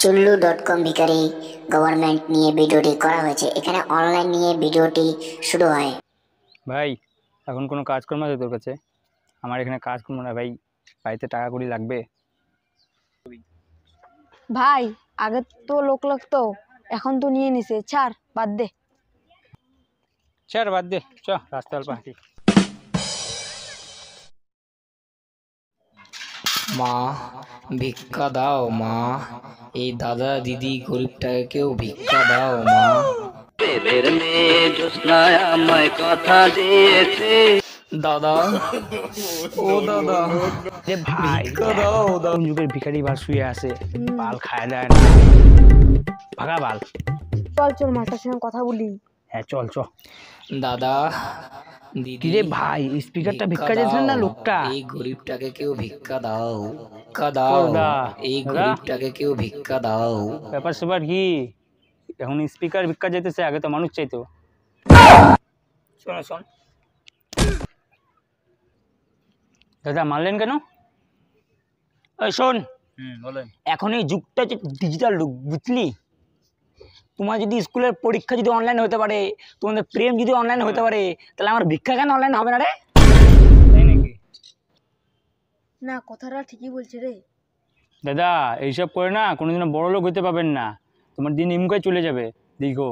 চুল্লু dot com ভিকারি government নিয়ে ভিডিওটি করা হয়েছে। এখানে অনলাইন নিয়ে ভিডিওটি শুরু হয়। ভাই এখন কোনো কাজকর্ম আছে তোর কাছে? আমার এখানে কাজকর্ম না ভাই বাড়িতে টাকা কড়ি লাগবে? ভাই আগে তো লোক লাগতো এখন তো নিয়ে নিছে ছাড় বাদ দে। চার বাদ দে চ রাস্তা অল্প হাঁটি মা ভিক্ষা দাও মা। এই দাদা দিদি গরিবটাকে কেউ ভিক্ষা দাও মা। দাদা ও দাদা যে ভাই দাও দাদা। যুগের ভিখারি বাল শুয়ে আছে। বাল খায় দেয় না। ভাগা বাল। চল চল মাস্টার সঙ্গে কথা বলি। হ্যাঁ চল চ। দাদা দিদি ভাই স্পিকারটা ভিক্ষা চাইছিলেন না লোকটা? এই গরিবটাকে কেউ ভিক্ষা দাও। ভিক্ষা দাও। এই গরিবটাকে কেউ ভিক্ষা দাও। ব্যাপার স্যাপার কি? এখন স্পিকার ভিক্ষা চাইতেছে আগে তো মানুষ চাইতো। শোন শোন। দাদা মারলেন কেন? ওই শোন। বলেন। এখন এই যুগটা হচ্ছে ডিজিটাল যুগ বুঝলি? তোমার যদি স্কুলের পরীক্ষা যদি অনলাইন হতে পারে তোমাদের প্রেম যদি অনলাইন হতে পারে তাহলে আমার ভিক্ষা কেন অনলাইন হবে না রে? তাই নাকি? না কথাটা ঠিকই বলছে রে। দাদা এইসব করে না কোনোদিনও বড় লোক হতে পারবেন না। তোমার দিন ইমকায় চলে যাবে দেখো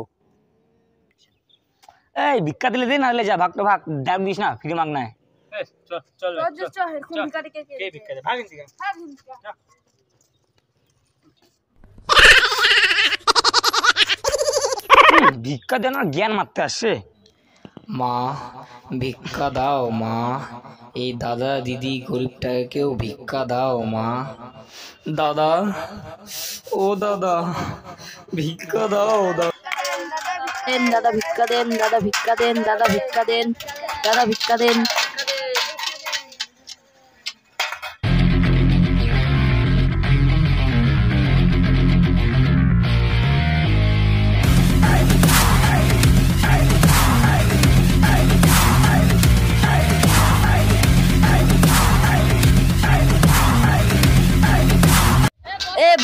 এই ভিক্ষা দিলে দে না দিলে যা ভাগ তো ভাগ। দাম দিস না ফ্রি মাগ নাই। এ, চল চল চল। কে ভিক্ষা দেয়? ভাগেন ভিক্ষা দেওয়ার জ্ঞান মারতে আসছে মা ভিক্ষা দাও মা। এই দাদা দিদি গরিবটাকে কেউ ভিক্ষা দাও মা। দাদা ও দাদা ভিক্ষা দাও দাদা। দাদা ভিক্ষা দেন দাদা ভিক্ষা দেন দাদা ভিক্ষা দেন দাদা ভিক্ষা দেন।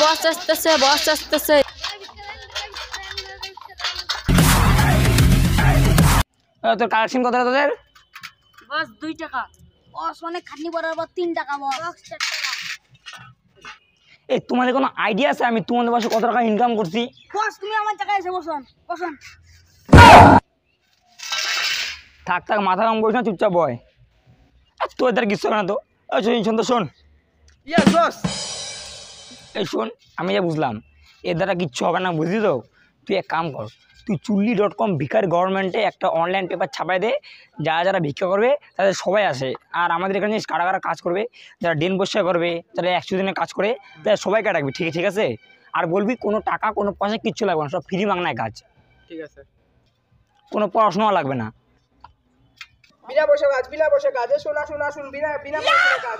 বস আসতেছে বস আসতেছে। তোর কালেকশন কত তোদের? বস দুই টাকা। বস অনেক খাটনি পড়ার পর তিন টাকা বস। এই তোমাদের কোনো আইডিয়া আছে? আমি তোমাদের বাসে কত টাকা ইনকাম করছি? বস তুমি আমার জায়গায় এসে বসুন বসুন। থাক থাক মাথা কাম করিস না চুপচাপ বয়। দ্বারা কিছু না তো। এই শোন শোন তো শোন। এই শোন আমি যা বুঝলাম এর দ্বারা কিচ্ছু হবে না বুঝলি তো? তুই এক কাম কর তুই চুল্লি ডট কম ভিকার গভর্নমেন্টে একটা অনলাইন পেপার ছাপাই দে যারা যারা ভিক্ষা করবে তাদের সবাই আসে। আর আমাদের এখানে কারা কারা কাজ করবে যারা ডেন বসে করবে যারা একশো দিনে কাজ করে তাদের সবাইকে ডাকবি ঠিক ঠিক আছে? আর বলবি কোনো টাকা কোনো পয়সা কিচ্ছু লাগবে না সব ফ্রি মাংনায় কাজ। ঠিক আছে। কোনো পড়াশোনাও লাগবে না। বিনা পয়সা কাজ বিনা পয়সা কাজ। শোনা শোনা শুন বিনা বিনা পয়সা কাজ।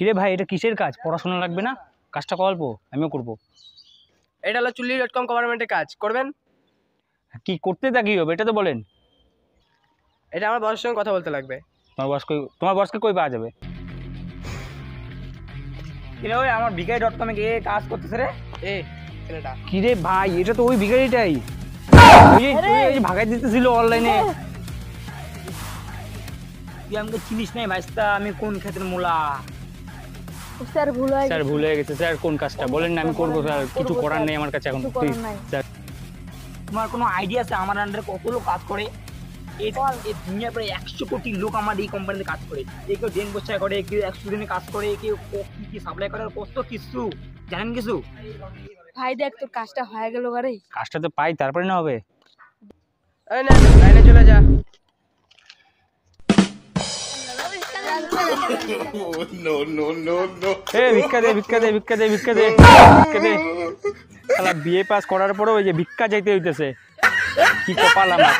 কিরে ভাই এটা কিসের কাজ? পড়াশোনা লাগবে না? কাজটা অল্প আমিও করব। এটা হলো চুল্লি ডট কম গভর্নমেন্টের কাজ করবেন? কি করতে তা কি হবে এটা তো বলেন। এটা আমার বসের সঙ্গে কথা বলতে লাগবে। তোমার বস কই তোমার বসকে কই পাওয়া যাবে? কিরে ওই আমার বিকাই ডট কমে গিয়ে কাজ করতেছে রে। এ ছেলেটা। কিরে ভাই এটা তো ওই ভিখারিটাই ওই ভাগাই দিতেছিল অনলাইনে তুই আমাকে চিনিস নাই ভাইস্তা আমি কোন ক্ষেত্রে মোলা? স্যার ভুল হয়ে স্যার ভুলে গেছে। স্যার কোন কাজটা? বলেন না আমি করব স্যার। কিছু করার নেই আমার কাছে এখন প্লিজ স্যার। তোমার কোনো আইডিয়া আছে? আমার আন্ডারে কত লোক কাজ করে? দুনিয়ার প্রায় একশো কোটি লোক আমার এই কোম্পানিতে কাজ করে। এই কেউ ডেন বসা করে কেউ একশো দিনে কাজ করে কেউ ক- সাপ্লাই করে কত কিছু। জানেন কিছু? ভাই দেখ তোর কাজটা হয়ে গেল গারে কাজটা তো পাই তারপরে না হবে। এই না লাইনে চলে যা। এ ভিক্ষা দে ভিক্ষা দে ভিক্ষা দে ভিক্ষা দে ভিক্ষা দে। শালা বিয়ে পাস করার পরেও ওই যে ভিক্ষা যাইতে হইতেছে। কি কপাল আমার।